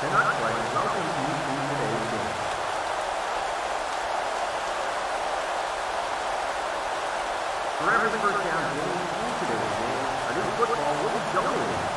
cannot play will continue to today's game. For every first down gained in today's game, a new football will be donated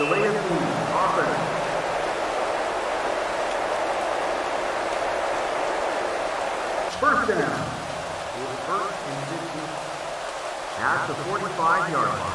The Delay of team, offered. First down. At the 45-yard line.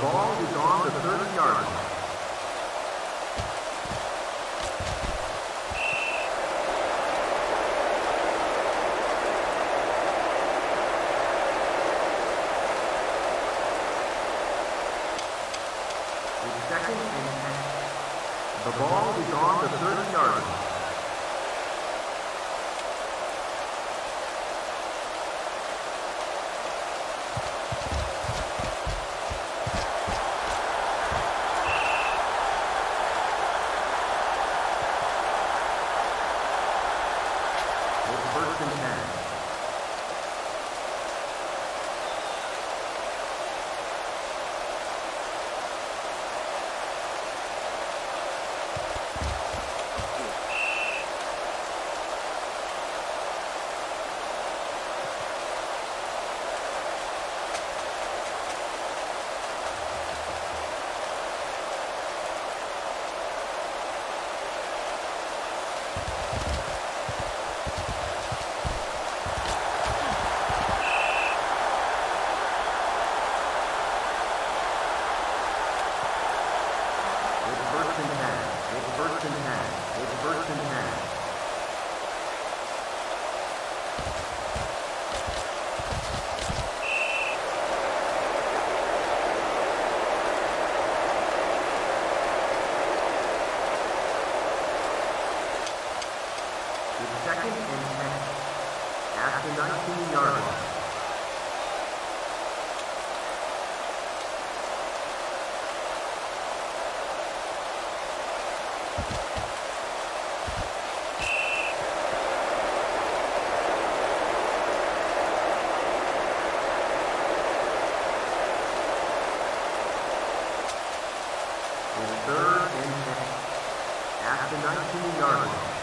ball is on the 30-yard line. happened to have. first and 10. is third and ten at the 19-yard line.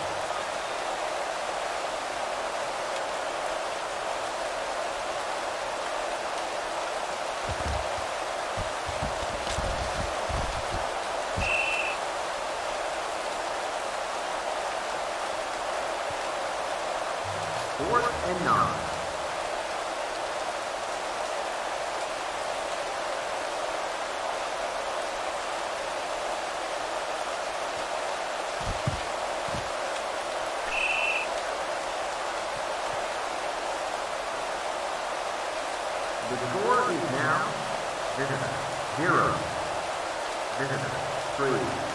Fourth and nine. Door is now visible. zero, visible. three.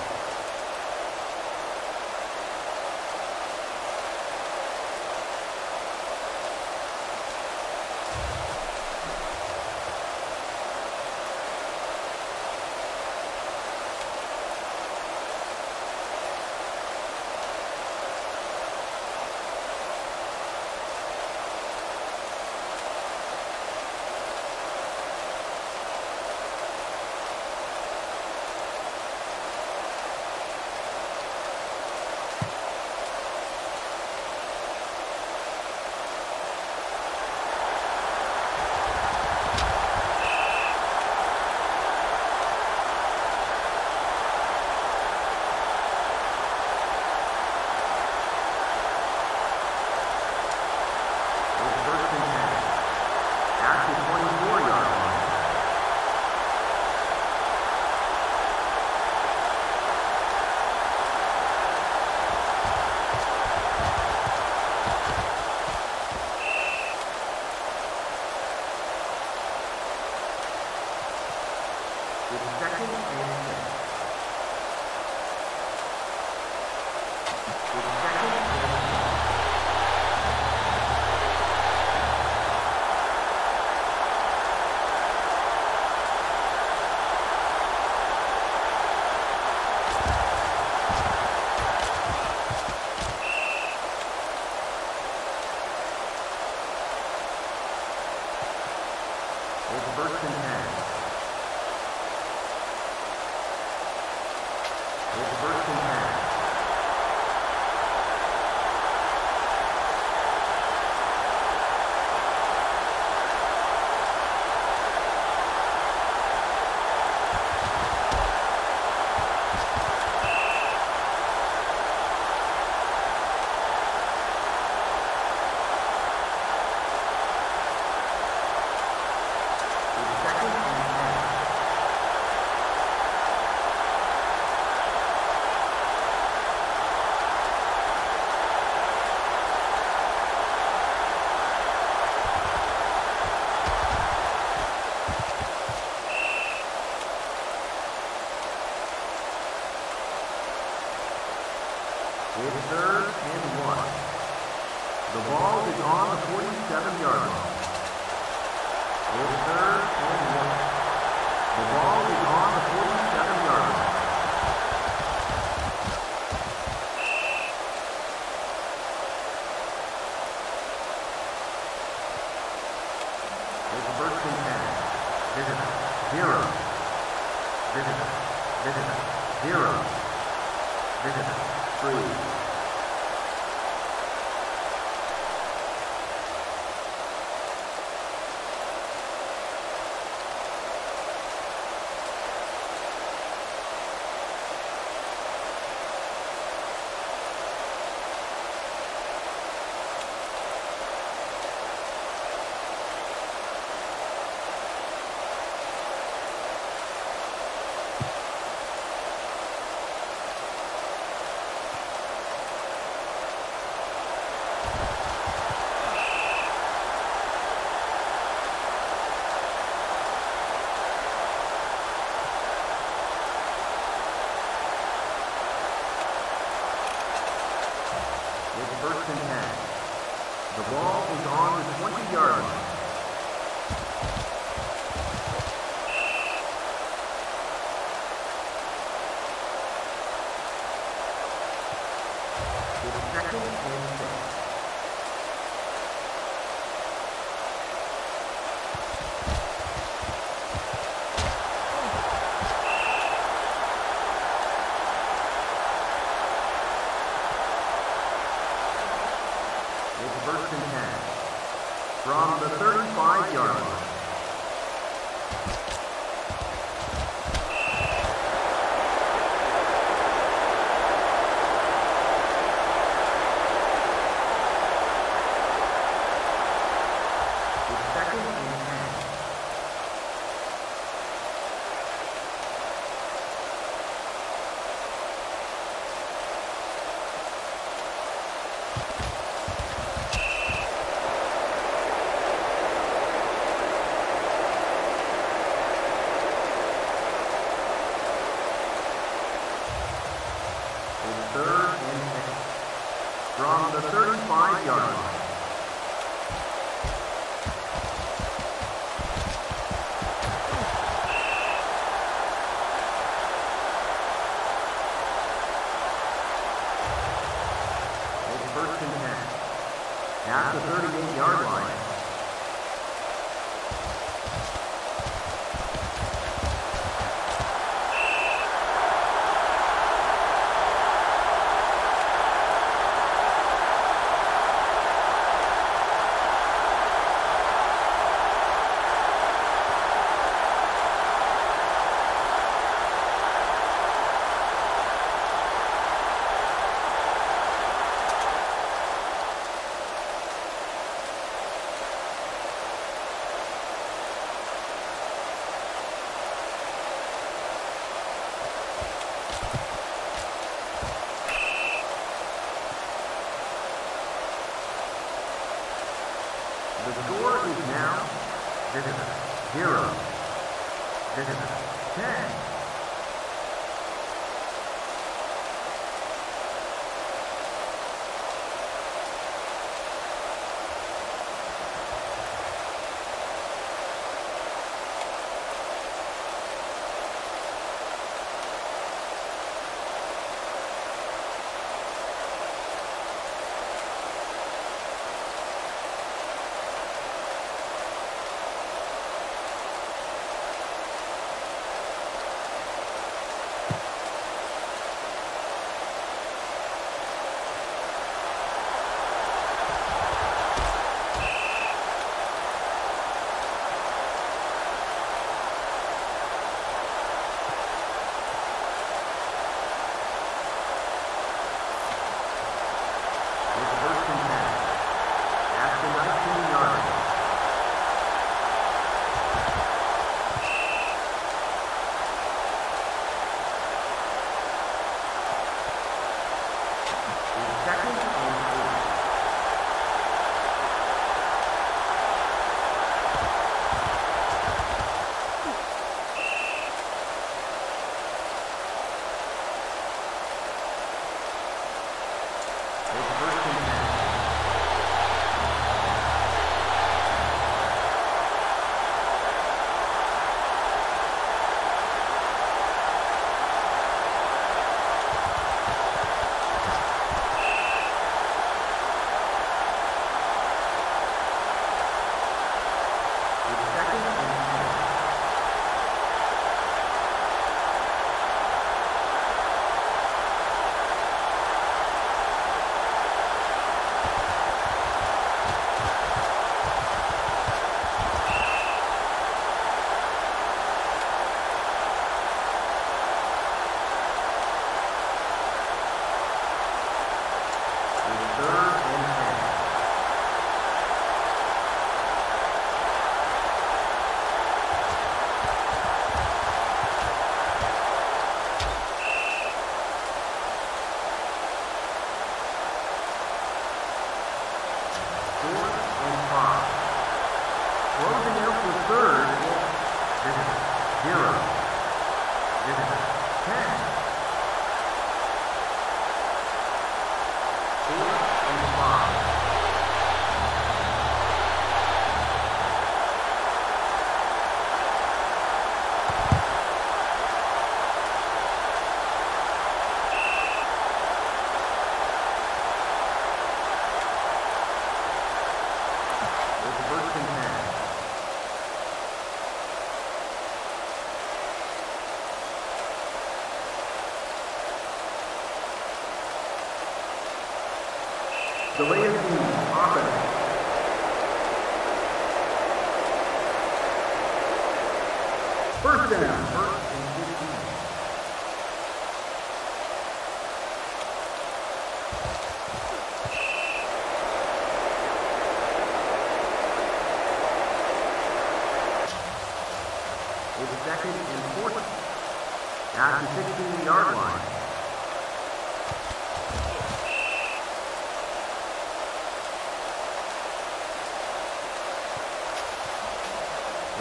Também é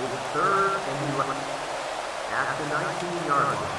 is third and U.S. at the 19-yard line.